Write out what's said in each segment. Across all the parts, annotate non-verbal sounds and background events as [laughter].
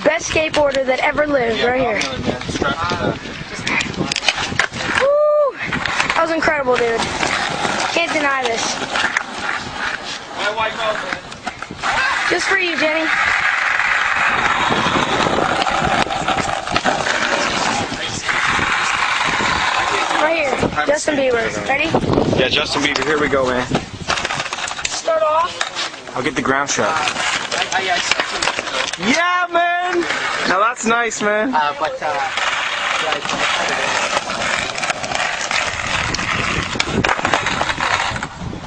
Best skateboarder that ever lived, right here. Woo! That was incredible, dude. Can't deny this. Just for you, Jenny. Right here, Justin Bieber. Ready? Yeah, Justin Bieber, here we go, man. Start off. I'll get the ground shot. Yeah, man! Now that's nice, man. Uh, but, uh, yeah,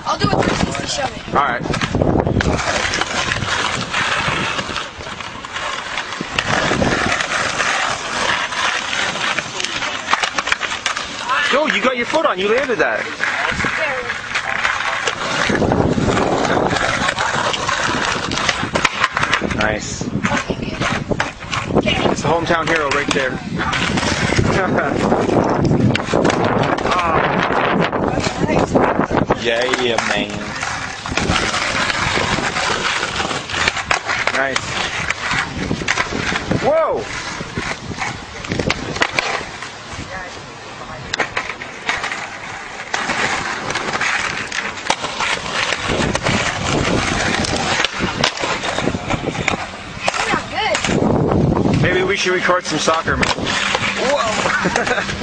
I'll do a 360 show me. Alright. Yo, you got your foot on. You landed that. Nice. It's the hometown hero right there. [laughs] yeah, yeah, man. Nice. Whoa! Maybe we should record some soccer, man. Yeah, [laughs]